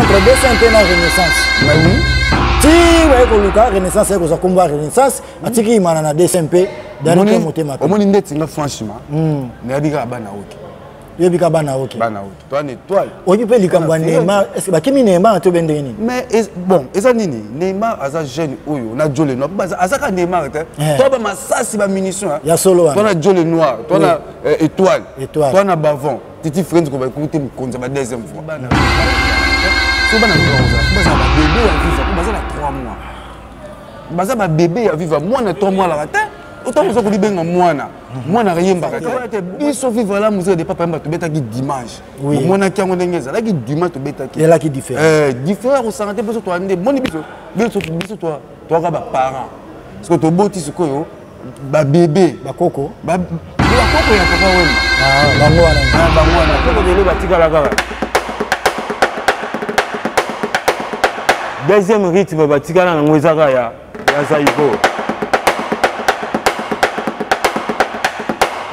entre desa mpe na renaissance ti baye koluka renaissance aye kozwa nkombo ya renaissance atiki imana na desa mpe danike motema omoni ndeti nga franchement hmm. nayebi kaka bana oke yoyebi ka bana oke bana oke to ana étoile oyebi mpe likambo ya neymar est ce bakimi neymar to be ndenge nini mais bon eza nini neymar aza jeune oyo na jole noir aza ka neymar te eh. to ba masasi ba munition ya solo wana to na jole noir to na eh, étoile to na bavon titi friends ko bakuku te mokonzi ya ba deuxième fois bana so bana ndoka kozala po bazala babebe ya viva po baza na 3 mois baza babebe ya viva mwana 3 mois alaka te otango oza kolibenga mwana mwana ayembaka te biso viva la musique de papa yamba tobetaki dimanche omonaki yango ndenge ezalaki dimanche tobetaki elaki différent eh, différent kosanga te biso toande moni biso biso toyaka baparent soki toboti sikoyo ba bébé ba koko ba ba koko ya papa wemba ah bango wana ah bango wana koko lelo batikala kaka deuxième rythme batikala nango eza kaka ya ya zaiko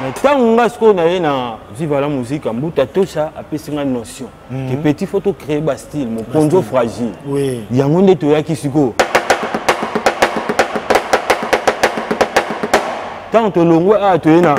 mais ntango nga sikoyo naye na viva la musique mbuta tosha apesi nga notion mm. ke petit faut to créer ba style mokonzo fragile oui. yango nde toyaki sikoyo ntango tolongwe awa toye na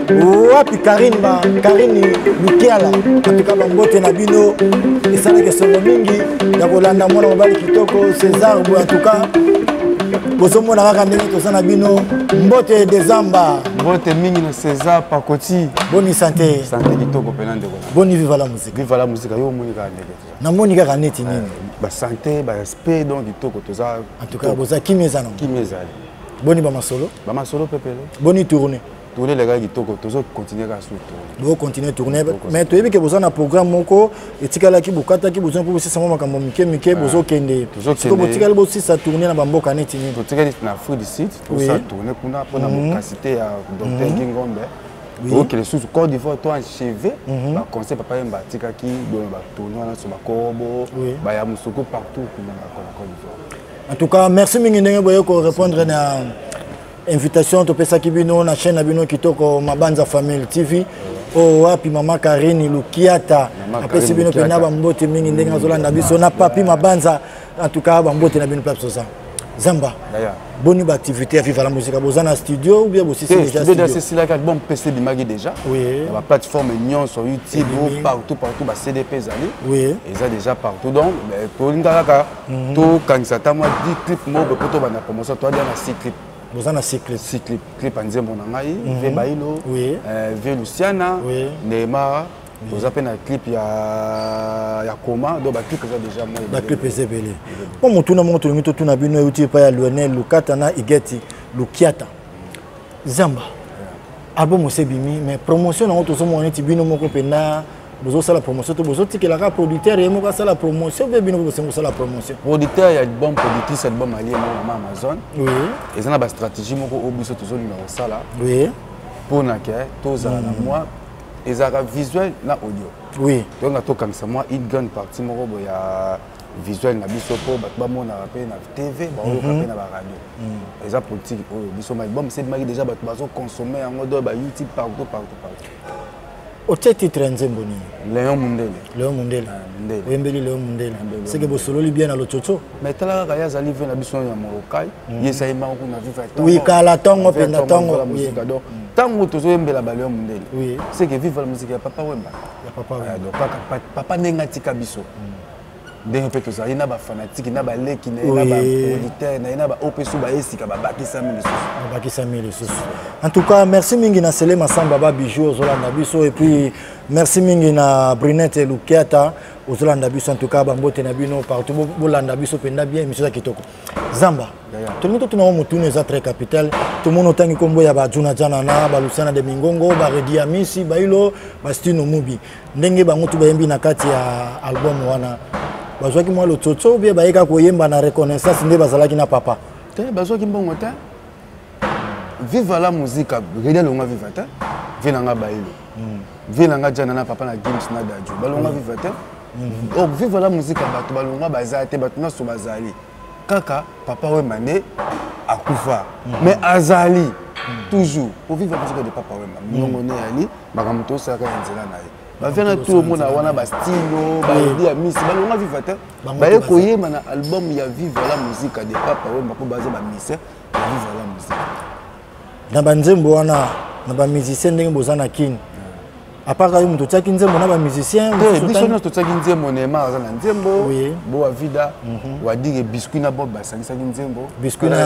wapi karine ba karine mikiala antuka bambote na bino esalaki esongo mingi ya kolanda mwana mobali kitoko césar boye antuka bozomona kaka ndenge toza na bino mbote dezamba mbote mingi na césar pakoti boni sante sante kitoko mpena ndeko boni viva la musika viva la musika yo omoni kaka ndenge namoni kaka neti nini eh, basante barespect donc kitoko toza antuka boza kimi eza na kimi ezali boni bamasolo bamasolo pepele boni tourne tourne elekaki kitoko tozo continue kaka sur tourne bo continue tourne mais toyebi ke boza na programme moko etikalaki bokataki bozwa mpo bosisa yango makambo mike mike ah. bozokende siko botikali bosisa tourne na bamboka neti nini totikali na afrique du sud tosa tourne kuna mpo na bokasite mhm. ya docteur mhm. gingombe okele susu côte d'ivoire to encheve mhm. baconseil papa yemba atikaki dona batourne wana so bakorobo baya mosoko partout kuna na côte d'ivoire en tout cas merci mingi ndenge boye korépondre na invitation topesaki bino na chaîne na bino kitoko mabanza famille tv oyo wapi mama karine lukiata apesi bino mpena bambote mingi ndenge nazolanda biso na papi mabanza en tout cas bambote na bino mpe bisoza zamba boni baactivité ya viva la musica boza na studio ou bien bosisisilaka bon mpese ebimaki déjà na baplateforme nyonso youtube partout partout bacdp ezali eza déjà partout donc tolingaka kaka Mhm. tokangisa ata mwa di clip moko mpo tobanda promotion toalia na si clip boza na cycle cycle clip ya nzembo na ngai mhm. ve bailo vie euh, luciana neymar oza mpe na clip ya, ya coma donc baclip eza déjà mwa baclip eza ebele mpo motuna moko tolingi totuna bino euti epai ya lionel lukata na igeti lukiata zamba album osebimi mais promotion yango tozomona neti bino moko mpenza bozosala promotion to bozotikela kaka producteur ye moko asala promotion mpe bino bosenga kosala promotion producteur ya album productrice album alie moko mama amazon eza na bastratégie moko oyo biso tozolinga kosala mpo na ke tozala na hmm. mwa ezalaka visuel na audio oui toyonga tokangisa mwa une grande partie moko boye ya visuel na biso mpo bato bamonaka mpe na tv baoyoka mhm. mpe na baradio mhm. eza politique oyo biso malbom eselemaki déjà bato bazoconsomme yango do ba youtube partout partout partout otie titre ya nzembo nini leon mundele leon mundele ah, oyembeli leon mundele seke bosololi bien na lococo mai tala kaka ye azali ve na biso ya morokai mm. ye esayembaka kuna vivawi kala ntongo mpenza ntongo ntango tozoyembela baleon mundele seke viva la musika ya papa wemba ah, kaka papa ndenge atika biso mm. ndenge mpe tozali na bafanatiki na baleki na ye na bapolitere na ye na baopesu baye sika babakisami lisusu babakisami lisusu en tout cas merci mingi na sele masamba ba bijou ozolanda biso et puis merci mingi na brunette lukiata ozolanda biso en tout cas bambote na bino partout bolanda biso mpenza bien émission eza kitoko zamba tolingi totuna yango motuna eza très capital tomoni otangi nkombo ya bajuna janana balusiana de mingongo baredi ya misi bailo bastino mubi ndenge bango tu bayembi na kati ya album wana bazwaki mwa lotsotso ou bien bayeka koyemba na reconnaissance nde bazalaki na papa te bazwaki mbongo te viva la musica rede alonga viva te vie na nga bayilo hmm. vie na nga jana na papa na gims na dadio balonga hmm. viva te hmm. oh, viva la musica bato balonga baza te bato nyonso bazali kaka papa wemba nde akufa hmm. mais azali hmm. toujours kovivre kozika de papa wemba hmm. milongo nde yali makambo tosalaka ya nzela na ye bavianga tu omona wana bastilo baedi ya misi balonga viva te baye koyema na album ya viva la musica de papa wemba mpo baza bamise ya viva la musica na banzembo wana na bamusicien ndenge boza na kini apaka yo moto otiaki nzembo na bamusicien eh, biso nyonso totiaki nzembo neymar aza na nzembo boa vida mhm. wadige biscuit na bob basangisaki nzembo biscuit na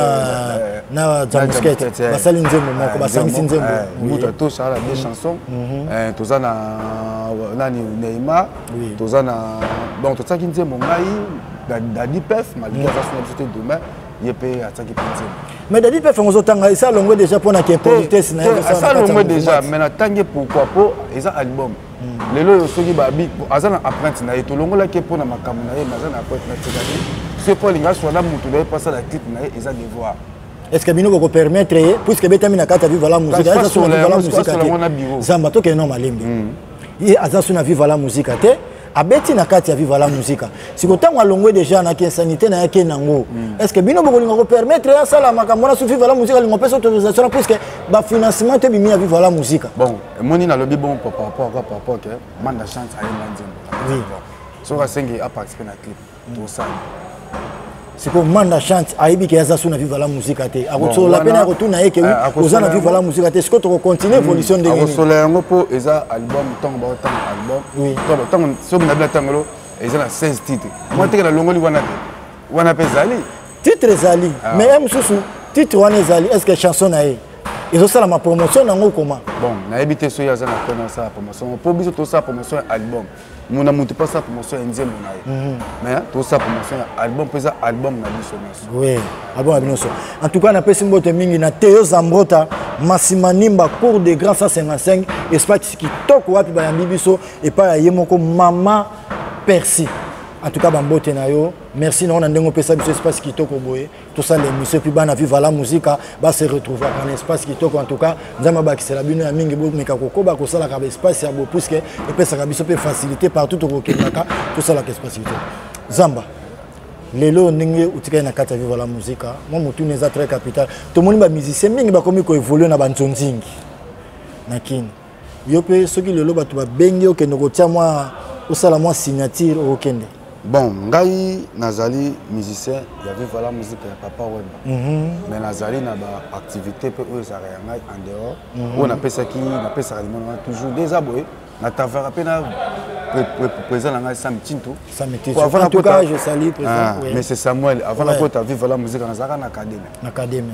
eh, eh, jamusket basali nzembo moko basangisi nzembo moto atosa na deux mhm. chansons mhm. toza na nani neymar toza na donc totiaki nzembo ngai dadi pef malgré aza sona biso te demain ye mpe atiaki mpe nzembo mais dadi mpe fango ozotanga esi alongwe déjà mpo na kepolitesse na yeasi alongwe déjà mais natangi ye pourquoi mpo eza album hmm. lelo oyo soki babi aza na apprinte na ye tolongolaki ye mpo na makambo na ye mais aza na apprinte na tikaki soki mpo alinga aswana motu na ye mpo asala clip na ye eza devoir est ce que bino bokopermettre ye puiske ebetami na kati ya vivala musikaana musika te zamba tokende nao malembe hmm. ye aza so na vivala musika te abeti na kati ya viva la musica siko ntango alongwe deja na kinsanite na yake nango mm. est ce que bino bokolinga kopermettre ye asala makambo wana su viva la musica alinga opesa autorisation na puiske bafinancement te bimi ya viva la musica bon emoni nalobi bon par rapport par rapport ke manda chance ayemba nzembo soki asengi aparticipe na clip sikoyo manda chante ayebi ke aza so na viva la musika te akosolola mpe na akotuna ye ke wi eh, oza na viva la musika te sikoyo tokocontinue hmm, évolution ndenge akosola yango mpo eza album ntango baotanga album ntango soki na bina ntangolo eza na 16 titre mwa teke na longoli wana te wana mpe ezali titre ezali ah. mais ye mosusu titre wana ezali est ce que chanson na ye ezosalama promotion na yango koma bon nayebi te soki aza na mpona asala promotion mpo biso tosala promotion ya album mona moto mpe asala promotion ya nzembo na ye mhm. mais tosala promotion ya album mpe eza album na biso nyonso oui album na biso en tout cas napesi mbote mingi na teo zambrota masimanimba cour de grand 155 espace kitoko wapi bayambi biso epai ya ye moko mama persi en tout cas bambote na yo merci na yo na ndenge opesa biso espace kitoko boye tosala émission puis bana viva la musica base retrouver en espace kitoko en tout cas nzambe abakisela bino ya mingi bomeka kokoba kosalaka baespace ya bo puiske epesaka biso mpe facilité partout tokokendaka tosalaka espace kitoko zamba lelo ndenge otikali na kati ya viva la musica mwa motuna eza très capital tomoni bamusicien mingi bakomi koévolue na banzonzingi na kini yo mpe soki lelo bato babengi okende kotia mwa osala mwa signature okokende bon ngai nazali musicien ya viva la musique ya papa wemba mm -hmm. mais nazali na baactivité mpe oyo ezalaka ya ngai en dehors mm -hmm. oyo napesaki napesaka limono wana toujours nde eza boye na tavara mpe na président na ngai sami tinto mais c'est samuel avant nakota viva la musique nazalaka na académie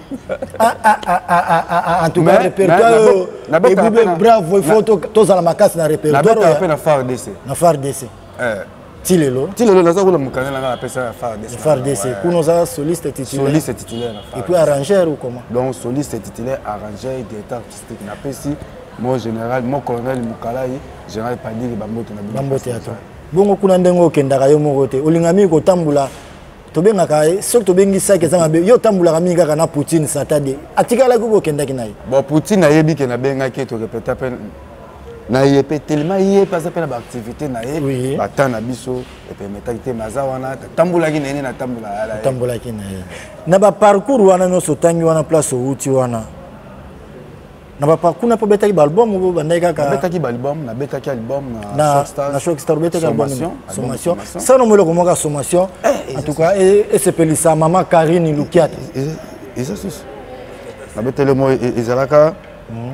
Ah, ah, ah, en tout cas répertoire oyo ebube bravo il faut tozala makasi na répertoire mpe na far dc na far dc eh. ti lelo ti lelo naza kuna mokanda nanga napesa ya fardc kuna oza soliste titulaire titulaire et puis arrangeur ou comment donc soliste titulaire arrangeur directeur artistique napesi mon général mon colonel mukalayi général padiri bambote na bino bambote ya to bongo kuna ndenge okendaka yo moko te olinga mingi kotambola tobengaka ye soki tobengi saki eza mabe yo otambulaka mingi kaka na poutine satade atikalaki obi okendaki na ye bon poutine ayebi ke nabengaki ye torepeta mpe na ye mpe telema ye mpe aza mpe na baaktivité na ye batan na biso epemetaki te maza wana atambolaki na ye nde natambolaatambolaki na ye na baparcours wana nyonso otangi wana place owuti wana na baparcours na mpe obetaki baalbum oyo obandaki kakabetaki baalbum nabetaki album na shockstar obetaki album sommation sana omo eloko moko ya sommation eh, en tout cas e, esepelisa mama karine lukiata e, e, eza susu nabeteli mo ezalaka hmm.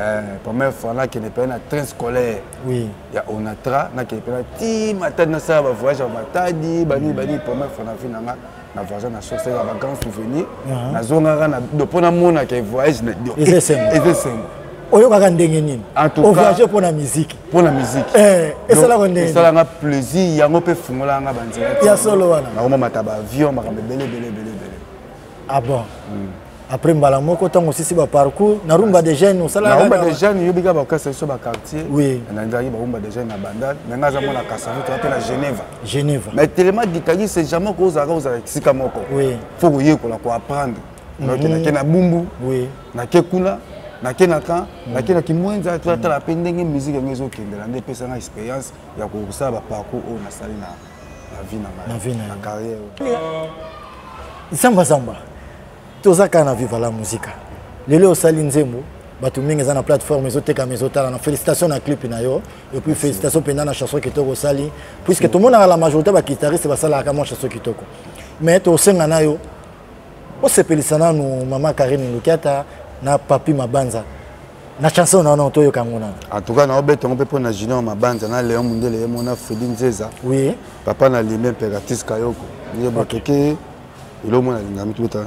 Eh, première fois nakende mpe na train scolaire oui. ya onatra nakende mpe na ti matadi nasala bavoyage ya matadi banini banini première fois na vie na nga na voyage na source ya bagrand souvenir uh-huh. nazongaka na bido mpo namonaka voyage na bido eza esengo oyokaka ndenge nini ovoyage mpo na miziki mpo na miziki eh, esalaka ndenge esalanga plaisir yango mpe efungolaka nga banzela ya solo wana nakomamata baavion makambo ebele ebele ebele ah bon mm. après mbala moko ntango osisi baparcours na rumba de jeune osalarumba de jeune yobi kaka bakasa biso baquartier oui nandaki barumba de jeune na bandal me nga aza mwana kasani toza mpe na genève genève mais telema gitagi c'est jamais kozalaka ozala esika moko oui fo koyekola koapprendre donc mhm. nake na bumbu oui nake kuna nake na kan mhm. nake na kimwenza totala mpe ndenge musike yango ezokendela nde epesanga expérience ya kosala baparcours oyo nasali na na vie na ngai na vie na na carrière zamba zamba toza kaka na viva la musica lelo osali nzembo bato mingi eza na plateforme ezotekama ezotala na félicitation na clip na yo epuis félicitation mpenza na chanson kitoko osali puisque tomonaka la majorité ya bakitariste basalaka ka mwa chanson kitoko mais tosenga na yo osepelisa nanu mama karine lukiata na papi mabanza na chanson na wana toyoka yango nana en tout cas naobeta yango mpe mpo na junior mabanza na léon mundele ye mona fredi nzeza oui papa na limbe imperatrice kayoko ye botoke elo mona alingami tobeta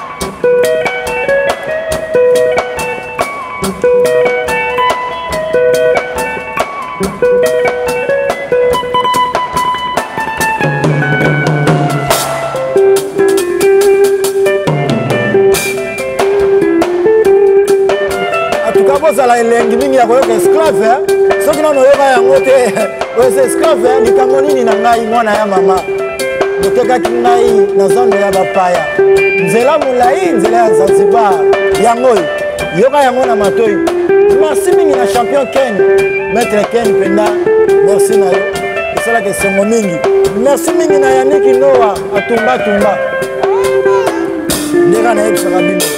ozala elengi mingi ya koyoka esclave eh? soki nano oyoka yango te oza esclave eh? likambo nini na ngai mwana ya mama botekaki ngai na zando ya bapaya nzela molai nzela ya zanzibar yango oyo yoka yango na matoi merci mingi na champion ken maître ken mpenza merci na yo esalaka esengo mingi merci mingi na yaniki noa atumbatumba ndenge nayebisaka bino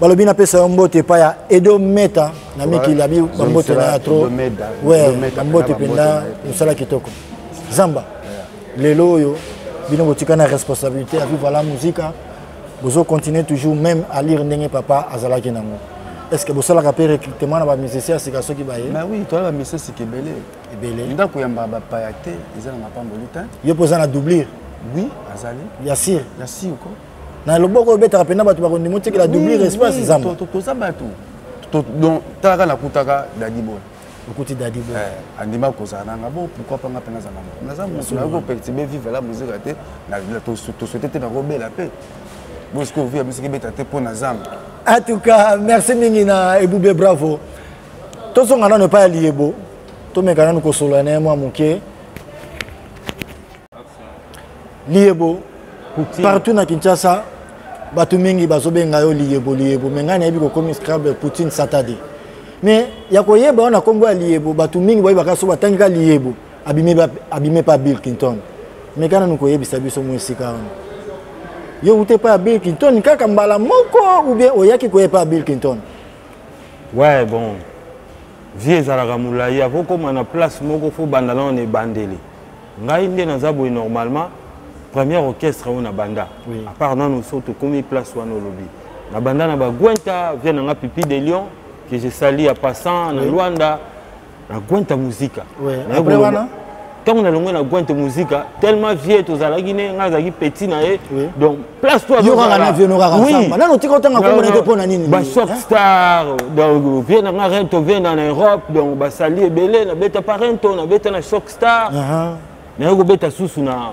balobi napesa yo mbote epai ya edo meta na mikili abi bambote na ya tro we bambote mpenza mosala kitoko zamba lelo oyo bino botika na responsabilité ya viva la musica bozo continuer toujours même à lire ndenge papa azalaki nango est ce que bosalaka mpe recrutement na bamusicien ya sika soki baye oui toza bamusicien sika ebele ebele ndako yamba bapaya te eza na mapamboli te yo mpo oza na doublure oui azali ya sire ya sire ko na loboko obetaka mpena bato bakondima otikela doublure espace zamba toza bato donc talaka nakutaka dadibona okuti dadi bo eh, andima kozala nanga bo pourquoi pas nga mpe naza nango naza moto nayoki kopertibe vive la mosika te toswete te nakobela mpe bosikoyo vi ya bisiki ebeta te mpo na zamba en tout cas merci mingi na ebube bravo tozonga nano epai ya liyebo tomeka nano kosolola na ye mwa moke liyebo partout na kinshasa bato mingi bazobenga yo liyebo liyebo me ngai nayebi kokomi scrabble poutine satade me ya koyeba wana nkombo ya liyebo bato mingi bayebaka so batangi ka liyebo abime pa bill clinton me kana nu koyebisa biso mwa esika wana yo outi epai ya bill clinton kaka mbala moko oubien oyaki koya epai ya bill clinton ouais bon vie ezalaka molai akokóma na place moko fo banda nao na ebandeli ngai nde naza boye normalement premier orchestre oyo na banda oui. apart nanu so tokomi place wana olobi na banda na baguenta vie nanga pipi de lion que je sali ya passant oui. na luanda na guenta musika oui. après wana ntango nalongwe na guente musika tellement vie tozalaki ne ngai azalaki petit na ye donc place toyokakanavienokakanano tika otanga kombo na te mpo na nini bashort star donc vie na ngai rento vie na na europe donc basali ebele nabeta pa rento nabeta na short star uh -huh. naye kobeta susu na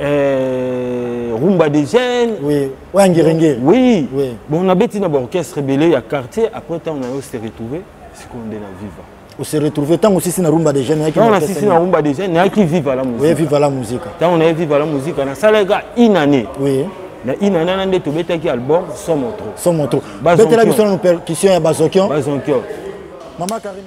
euh, rumba des jeunes oui. ouais, ngirenge. oui, oui. bon nabeti na baorchestre ebele ya quartier après ntango nayo se retrouve sikoyo nde na viva ose retrouve ntango osisi na rumba des jeunes ntango nasisi na rumba des jeunes nayaki viva la musique viva la musique ntango naye viva la musique nasalaka une année oui. na une année wana nde tobetaki album somo trop somo trop betela biso nanu percussion ya bazokion bazokion mama karine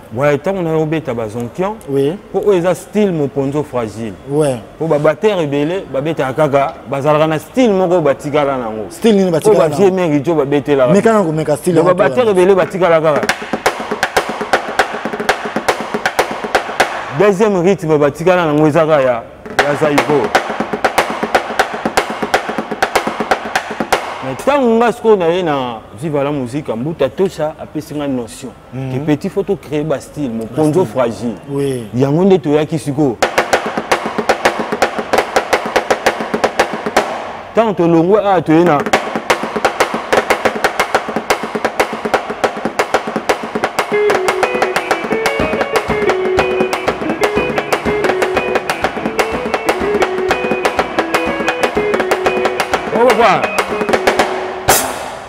Ouais, ntango nayo obeta bazonkion oui. mpo oyo eza style moponzo fragile ouais. mpo babatere ebele babetaka kaka bazalaka na style moko batikala nango style nini batikala nango bavie meri jo babetelaka meka na komeka style donc babatere ebele batikala kaka deuxième rythme batikala nango eza kaka ya ya zaibo mais ntango nga sikoyo naye na viva la musique mbuta tosha apesi nga notion mm. ke petit faut to créer ba style mokonzo fragile oui. yango nde toyaki sikoyo ntango tolongwe awa toye na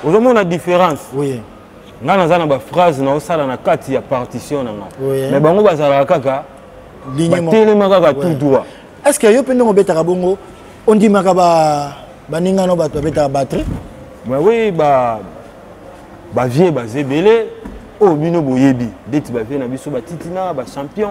ozomona différence oui. nga naza na baphrase naosala na kati ya partition na nga mais bango bazalaka kaka batelema kaka tout droit est ce que yo mpe ndenge obetaka bongo ondimaka baninga no bato babetaka batterie bah oui ba bavie baza ebele oyo oh, bino boyebi ndeti bavie na biso batitina bachampion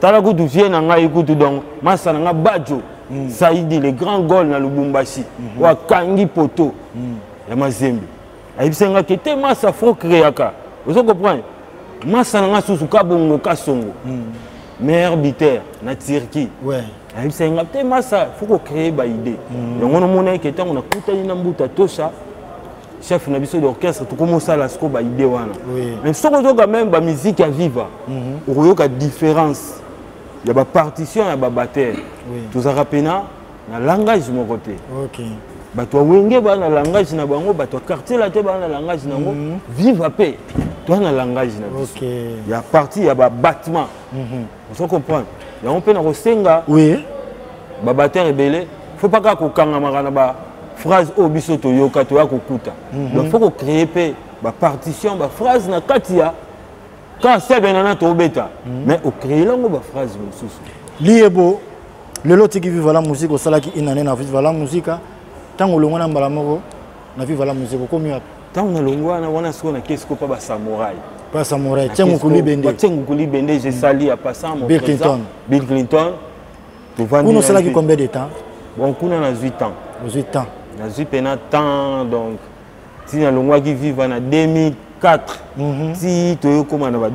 tala kutu vie na ngai kutu donc masa na ngai bajo mm. saidi le grand gol na lubumbashi mm -hmm. wakangi poto mm. ya mazembe ayebisa ngai ke te masa fo créaka ozo comprendre masa na ngai susu kabongo kasongo mm. meilleur buteur na turquie ouais. ayebisa ngai te masa fo kocree baide mm. yango namonaki ke ntango nakutani na mbuta tosha chef na biso d'orchestre tokomi osala sikoyo baide wana mais soki ozoyoka meme bamiziki ya viva mhm. okoyoka différence ya bapartition ya babatere tozalaka mpena na langage moko te bato ya wenge baa na langage na bango bato ya quartier late baa na langage na yango mhm. viva mpe toa na langage na biso ya parti ya babattement mhm. ozo comprendre yango mpe nakosenga oui. babatere ebele fo mpa kaka kokangamaka na baphrase oyo biso toyoka toya kokuta mhm. donc fo kocree mpe bapartition baphrase na kati ya ka sebena na tobeta mhm. mais ocree lango baphrase mosusu liyebo lelo tiki viva la musique osalaki inane na viva la musica ntango olongwa na mbala moko na viva la musique okomi wapi ntango nalongi wana wana sikoyo nakei sikoyo mpa basamurai basamurai tiango kulibende tiango kulibende je sali ya passant mon bill clinton bill clinton kuna osalaki combien de temps bon kuna nazwi temps ozwi temps nazwi mpena temps donc ti nalongwaki viva na 2004 mhm. ti toyokoma na ba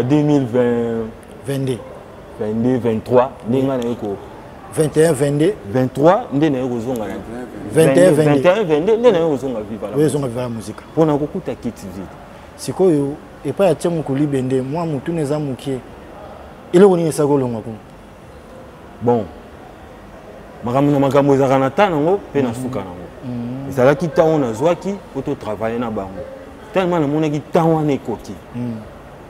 2022 22 23 nde ngai naye ko 21 22 23 nde naye kozonga na 21 22 22 nde naye kozonga viva la ozonga viva la musique mpo na kokuta kiti vide sikoyo epai ya tiango kolibe nde mwa motuna eza moke eloko nini esaka olonga kuna bon makambo na makambo ezalaka na ta nango mpe na suka mhm. nango mhm. ezalaki ntango nazwaki mpo totravaille na bango tellement namonaki ntango wana ekoki mhm.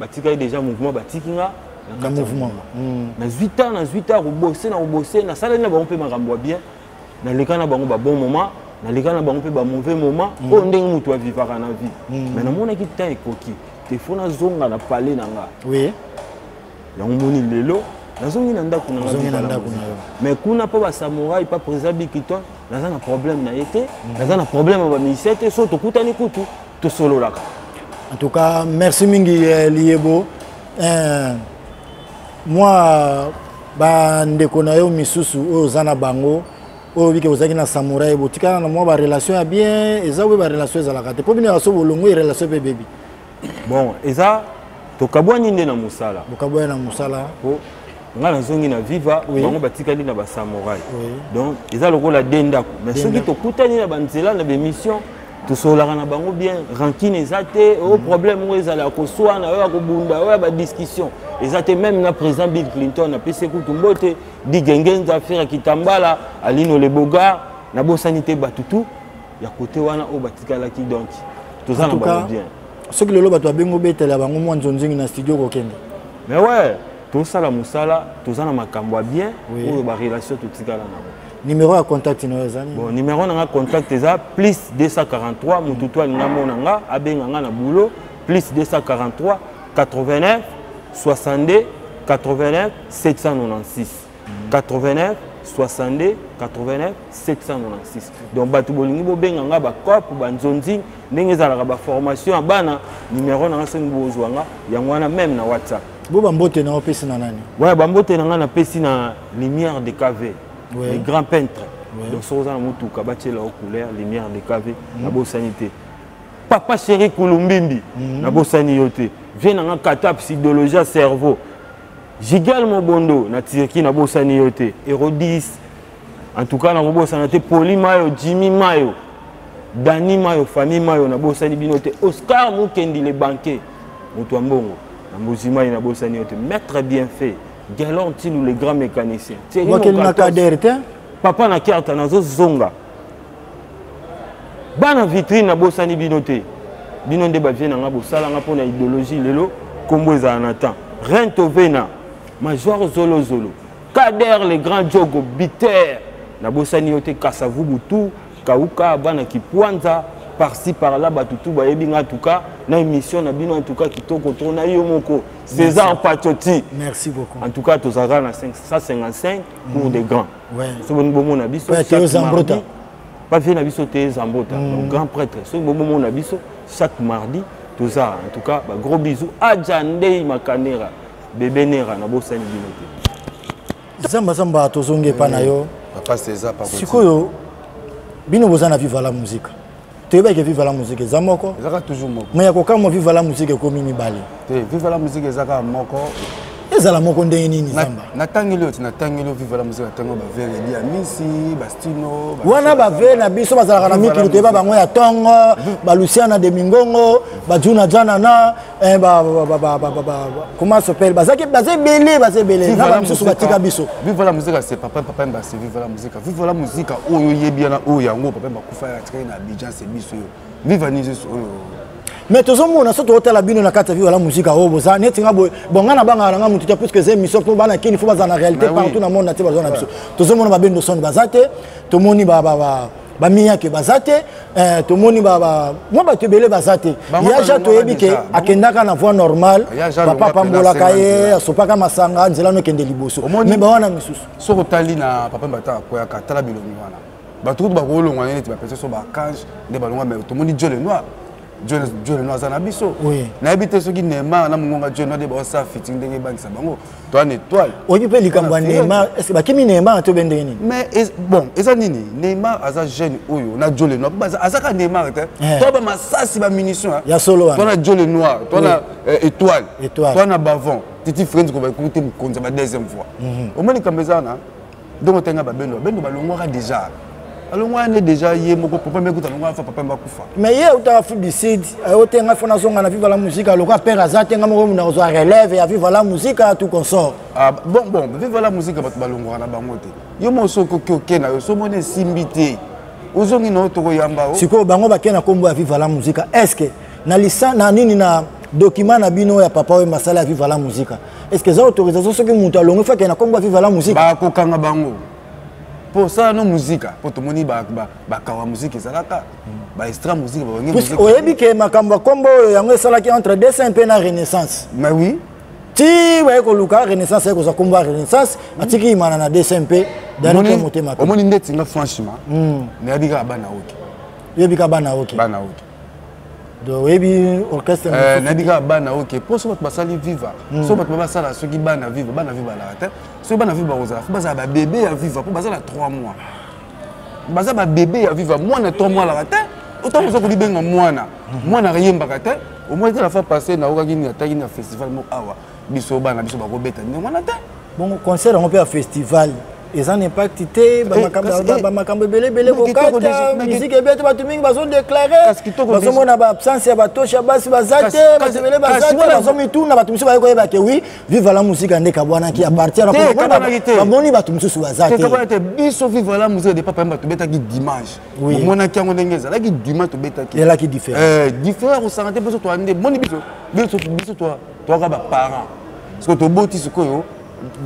batikaki déjà mouvement batiki nga na mouvement nazwi hmm. temps nazwi temps kobose na kobose nasaleli na bango mpe makambo ya bien naleka na bango babon moment naleka na bango mpe bamauvais moment hmm. oyo ndenge moto avivaka na vie hmm. mais namonaki temps ekoki te fo nazonga na palais na nga oui yango moni lelo nazongi na ndako na nga mais kuna mpo basamurai pa président bikiton naza na problème na ye te naza na problème ya bamusicien te so tokutani kutu tosololaka en tout cas merci mingi eh, liyebo eh, mwa bandeko na yo misusu oyo oza na bango oyo bike ozalaki na samurai botikala na mwa barelation ya bien eza oyo barelation ezalaka te mpo bino yaso bolongo ye relation mpe bebi bon eza tokabwani nde na mosala bokabwani na mosala nga nazongi na viva oui. bango batikali na basamurai oui. donc eza lokola de ndako mais soki tokutani na banzela na baémission tosololaka na bango bien rankine eza te o oh, problème oyo ezala ya koswana oyo ya kobunda oyo ya badiscussion eza te meme na président bill clinton apesi kutu mbote digengenza fera kitambala alino le bogar nabosani te bato tu ya kote wana oyo batikalaki donc toza na bango bien soki lelo bato babengi obetela bango mwa nzonzingi na studio kokende mais ouais tosala musala toza na makambo ya bien oui. oyo barelation totikala nango numéro ya contact na yo eza nini bon numéro na nga contact eza plus 243 motu to alinga mona nga abenga nga na boulot plus 243 89 62 89 796 89 62 89 796 donc bato bolingi bobenga nga bacope banzonzing ndenge ezalaka baformation ya bana numero na nga soki bozwa nga yango wana meme na whatsapp bo bambote na opesi na nani wa bambote na nga napesi na lumière de kv ouais. le grand peintre ouais. donc soki oza na motuka batiela o couleur lumière de kv mm. nabosani te papa chéri kulumbimbi mm. nabosani yo te vie na nga katap sidologia cerveau Jigal Mobondo na Turquie na bosani yo te. Erodis en tout cas na kobosana te Poli Mayo, Jimmy Mayo, Dani Mayo, famille Mayo na bosani bino te. Oscar Mukendi le banquier, moto ya mbongo na Mbujimayi na bosani yo te. Maître bien fait, Galon Tilou le grand mécanicien. Thierry Mokakos. Papa na Kerta nazo zonga. bana vitrine nabosani bino te bino nde bavie na nga bosala nga mpo na idéologie lelo nkombo ezala na temps rein tovena major zolozolo kader le grand jogo biter nabosani yo te kasavu butu kauka bana kipwanza parci parla bato tu bayebi nga antuka na émission na bino antuka kitoko to na yo moko césar patioti merci beaucoup antuka tozalaka na 555 cour mm. de grand soki bolingi bomona biso bavie na biso te zambota mm. grand prêtre soki bomona biso chaque mardi toza en tout cas bagros bisou aja ndei makanera bebe nera na bosani bino te zambazamba tozongi epai na yo sikoyo bino boza na viva la musique toyebaki ke viva la musique eza moko ezaka toujours moko mais ya kokamwa viva la musique ekomi mibale te viva la musique ezaka moko ezala moko ndenge nini zamba natangeli oti natangeli o viva la musique natango bavere edi ya misi bastino wana bavere na biso bazalaka na mikili toyeba bango ya tongo baluciana de mingongo bajuna janana eh, comment s'appelle baza ebele baza ebele na bamisusu batika biso viva la musique ase papa papa mbasi viva la musique viva la musique oyo oyebi yana oyo yango papa mbako fire atikaki na abidjan se biso yo viva nisus oyo mais tozomona so totala bino na kati ya viwala muzika oyo boza neti nga boye bon nga na bangaka na nga motu te puiske eza émission mpo bana kini fo baza na réalité partout na monde na te baza na biso tozomona babendo soni baza te tomoni bamiyake baza te eh, tomoni mwa bato ebele baza te yaja toyebi ke akendaka na voie normale papa apambolaka ye asopaka masanga nzela nokende liboso me bawana misusu soki otali na papa mbata akweyaka tala bilongi wana bato kutu bakolongwa nde neti bapesa so baarchange nde balongwa me tomoni jole noir jole noir aza na biso nayebi te soki neymar na mongonga jole noir nde baosa fiting ndenge ebangisa bango to ana étoile oyebi mpe likambo ya neymar ece bakimi neymar to be ndenge nini mais bon eza nini neymar aza jeune oyo na jole noir azaka neymar te eh. to ba masasi ba munition ya solo wana to na jole noir to na eh, étoile to na bavon titi frenz kobaki kuku te mokonzi ya ba deuxième voix mhm. omoni likambo eza wana donc otangi ya babendo babendo balongwaka deja alongwaka nde deja ye moko papa mbe kuta alongwaka fa papa mbe akufa mais ye autaka afrique du sud ayote ngai fo nazonga na viva la musique aloka père aza te ngai moko muna kozwa relève ya viva la musique tout consort ah, bon bon viva la musique bato balongwaka na bango te yo mo soki okioke na yo so moni esimbi te ozongi na yo tokoyamba o sikoyo bango bakei na nkombo ya viva la musique est ce que na lisa na nini na document na bino ya papa oyo masala ya viva la musique est ce que eza autorisation soki moto alongwe fake na kombo aviva la musique bakokanga bango mpo osala no muzika mpo tomoni bakawa muzika ezalaka baextra muzika oyebi ke makambo ya kombo oyo yango esalaki entre dessin mpe na renaissance mais oui ti baye koluka renaissance aye kozwa kombo ya renaissance atiki imana na dessin mpe danike motema omoni ndeti nga franchement hmm. nayebi kaka bana oke oyebi kaka bana oke bana oke oyebi orchestre eh, nayebi kaka bana oke mpo so bato basali viva hmm. so bato babasala soki bana viva bana viva alaka te soki bana viva bakozala fo bazala babebe ya viva mpo bazala 3 mois baza babebe ya viva mwana 3 mois alaka te otango oza kolibenga mwana hmm. mwana ayembaka te omoi te la fois passé naokaki nini ataki na festival moko awa biso bana biso bakobeta ndenge wana te bongo concert yango mpe ya festival eza na impact te bamakambo eh, ebeleebele kokata miziki ebele te bato mingi bazodeklare bazomona baabsence ya batoshi ya basi baza te bato ebele baza te bazomituna bato mosusu baye koyeba ke wi viva la musika nde kabwanaki ya parti bamoni bato mosusu baza te biso viva la musika de papa bato betaki dimanche omonaki yango ndenge ezalaki dimanche tobetaki elaki différent eh, différent kosanga te biso toande moni biso biso toyaka baparent siko toboti sikoyo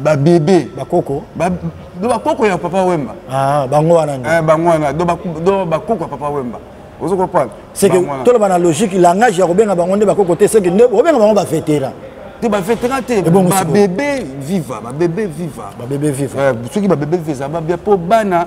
babebe bakoko do bakoko ya papa wemba ah, bango wana eh, bango wana do bakoko ya papa wemba ozo comprendre seke toloba na logique langage ya kobenga bango nde bakoko te seke nde obenga bango bavétéran te bavétéran te babebe viva babebe viva babebe viva eh, soki babebe viva eza babia mpo bana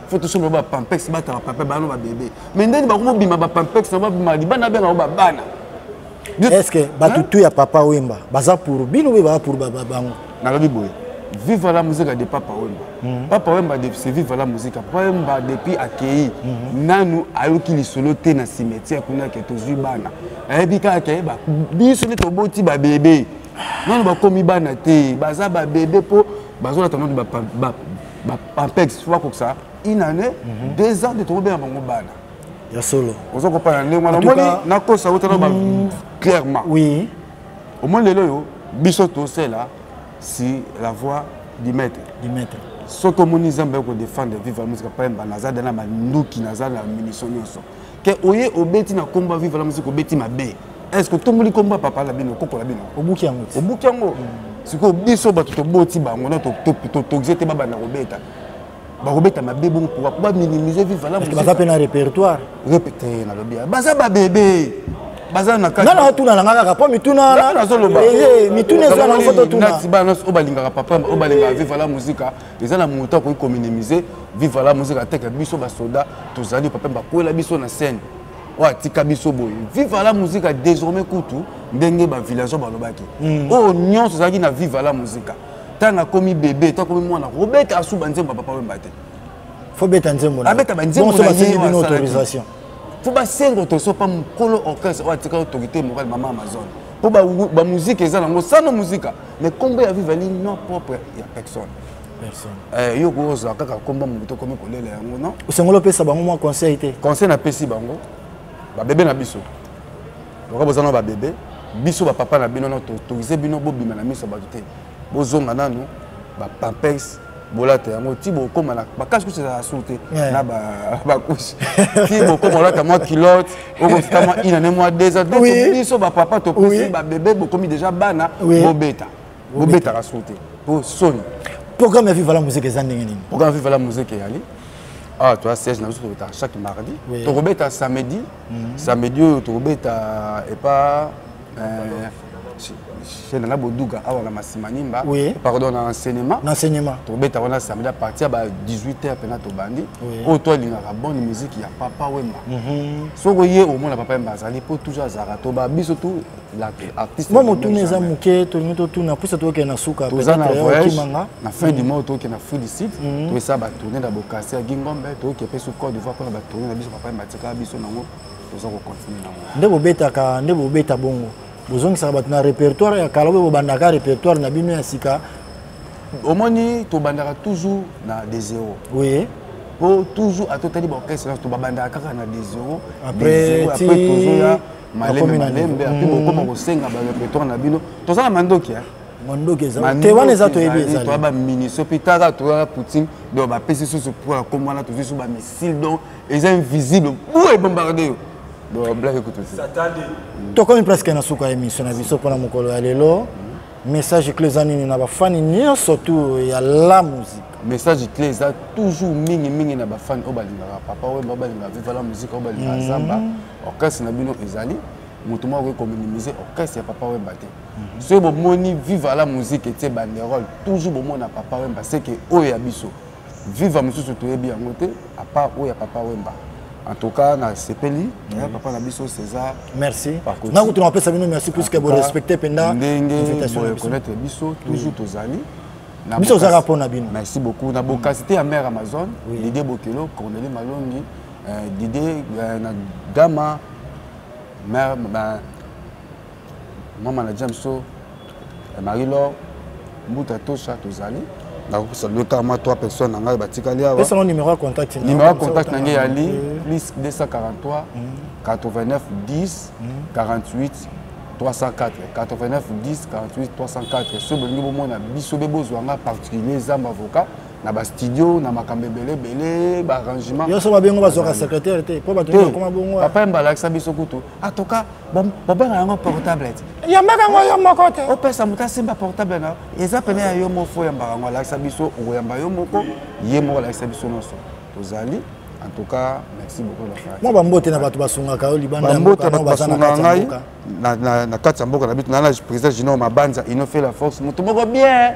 faut tosomba ba pampex batanga papa bano ba bebe mais ndenge bakomobima ba pampex na babima libanda abenga ngo babana est ce que bato tu ya papa wemba baza pour bino mpe baza pour bango nalobi boye viva la musique de papa wemba mhm. papa wemba se viva la musique papa wemba depuis akei mhm. nanu ayoki lisolo te na cimetière kuna ke tozwi bana ayebi kaka ke biso nde toboti babebe nanu bakomi bana te baza babebe mpo bazolata nanu bampex fo bakokisa une année mhm. deux ans nde tokobela bango bana ya solo oza kopana ndenge wana omoni nakosa uta na mm. clairement oui omoni lelo oyo biso tosela si la voix du maître du maître soki omoni nzambe okodefendre viva musika palemba naza da na manduki naza na munition nyonso ke oye obeti na kombo ya viva la musique obeti mabe est ce que otomboli kombo ya papa na bino koko na bino obuki yango obuki yango mm. sikoyo biso bato toboti bango na totokize te babanda kobeta bakobeta mabe bongo pourkua po baminimize viva la musique baza mpe na répertoire repete nalobi baza babebe baza na kati nana otuna nanga kaka po mituna wana nazoloba eh, eh, mituna ezwa nango fo totuna bana oyo balingaka papa oyo balingaka viva la musique eza na moto akoki kominimize viva la musique ateke biso basoda tozali papa bakwela biso na scène oyo atika biso boye viva la musique a désormais kutu ndenge bavillageois balobaki mm. oyo nyonso ezalaki na viva la musique ntango akomi bebe to akomi mwana kobeta asuba nzembo ya papa wemba te fo beta nzembo abeta banzembo na ye oyo asalaki fo basenga otoso mpa mokolo orchestre oyo atikaki otorité morale mama amazone mpo bamuzika eza nango sano muzika mais kombo ya vive ali non propre ya personne eh, yo kozwa kaka kombo moto tokomi kolela yango non osengoli opesa bango mwa conseil te conseil napesi bango babebe na biso loka boza na babebe biso bapapa na bino no totokise bino bobima na miso ya bato te bozonga nanu bapampers bolata yango ti bokoma na bakasi kusa ezala sur te na bakusi ti bokoma olata mwa kilote okofika mwa ina ne mwa deux ans donc biso bapapa topesi babebe bokomi déjà bana bobeta bobetaka sur te po soni programme ya viva la musique eza ndenge nini programme ya viva la musique eyali awa ah, toya siège na biso tobetaka chaque mardi tokobeta samedi mhm. samedi oyo tokobeta epa euh, chez Nana Boduga awa na Masimanimba oui. pardon na enseignement na enseignement tobeta wana samedi à partir ba 18h pena tobandi oui. oyo to alingaka bonne musique ya papa wemba mm -hmm. soko ye omona papa wemba azali mpo toujours azalaka to ba biso tu artiste moi motuna eza moke tolingi totuna mposa tokende na suka toza na voyage na fin du mm. mois toke na fou du site mm. toyesa batourne na bokasi ya gingombe toke mpe su code d'ivoire mpona batourne na biso papa wemba atikaka biso nango oza ko continuer na ngo nde bobetaka nde bobeta bongo bozongisaka bato na répertoire ya kala oyo bobandaka répertoire na bino ya sika omoni tobandaka toujours na de zéro oui mpo toujours atotali baorchestre nyonso tobabandaka kaka na de zéro après tozoya malembe malembe ape bokoma mm. kosenga barépertoire na bino toza na mandoki eh. mandoki ezate wana eza toyebi ezali toya baminisio mpe kaka toyaka poutine donc bapesi susu mpo ya kombo wana tozwi su bamissile donc eza invisible boye bombarde yo blague kutu tokomi presque na suka ya émission na biso mpona mokolo ya lelo message clé eza nini na bafani nyonso tour ya la musique message clé eza toujours mingi mingi na bafani oyo balingaka papa wemba balingaka viva la musique oyo balingaka mhm. zamba orchestre na bino ezali moto moko akoki kominimize orchestre ya papa wemba te mhm. soki bomoni viva la musique etie banderole toujours bomona papa wemba seke oyo ya biso viva mosusu toyebi yango te apart oyo ya papa wemba en tout cas nasepeli ya papa na biso césar merci nga kutu napesa bino merci puisque borespecte mpenza ndenge boreconnaître biso toujours tozali biso ozalaka mpo na bino merci beaucoup na bokasite ya mare amazon didie bokelo corneli malongi euh, didie euh, na gama mare mama na james so eh, marie lor mbuta tosha tozali nakopesa bino kaka mwa 3 personne na ngai batikali awa numero ya contact numero ya contact na ngai yali plus 243 89 10 48 304 89 10 48 304 soki bolingi bomona biso be bozwa ngai particulier zamba avocat na bastudio na makambo ebele ebele baarrangement yo so babengo bazwaka secrétaire te mpo bato bakoma bongo papa mbalakisa biso kutu En tout cas, bon, bon, bon, bon, portable. Ya maka ngo yo moko te. O pesa muta simba portable na. Eza pene ya yo moko ya mbaka ngo lakisa biso o ya mba yo moko. Ye moko lakisa biso noso. Tozali en tout cas merci beaucoup la famille. Moi ba mbote na bato basungaka yo libanda. Ba mbote na basungaka ngai na na na kati ya mboka na bitu na na président Junior Mabanza, il nous fait la force. Mutu moko bien.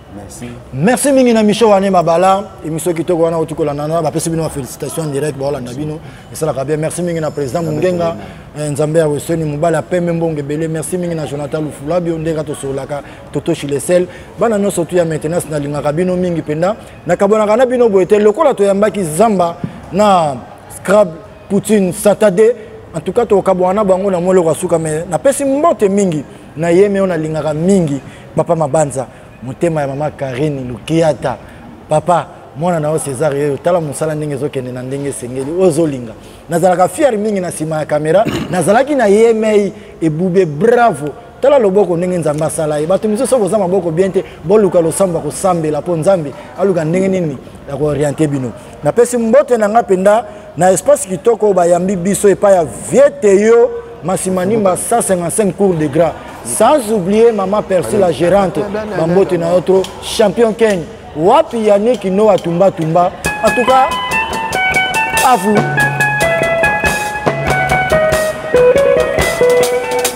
Merci. Merci mingi na Michel Wane Mabala, émission kitoko wana otuko la nana, ba pesi bino félicitations direct ba Hollande bino. Et ça la bien. Merci mingi na président Mungenga, eh, Nzambe ya Wesoni Mubala Pembe Mbonge Belé. Merci mingi na Jonathan Lufula bio ndeka to solaka Toto Chilesel. Bana no sotu ya maintenance na linga kabino mingi penda. Na kabona kana bino boete lokola to yambaki Zamba na Scrabble Poutine Saturday. En tout cas to kabona bango na molo kwa suka mais na pesi mbote mingi na yeme on alingaka mingi. Papa Mabanza, motema ya mama Karine Lukiata. Papa, mwana na yo César yeyo tala mosala ndenge ezokende na ndenge esengeli oyo ozolinga nazalaka fiere mingi na nsima ya kamera nazalaki na yemei ebube bravo tala loboko ndenge nzambe asala ye bato misusu boza maboko bien te boluka losambo ya kosambela mpo nzambe aluka ndenge nini ya kooriente bino napesi mbote na ngai mpenza na espace kitoko oyo bayambi biso epai ya vie teyo masimanimba 155 cours de gras sans oublier mama persi la gérante bambote na yo tro champion ken wapi yaniki no atumbatumba en tout cas à vous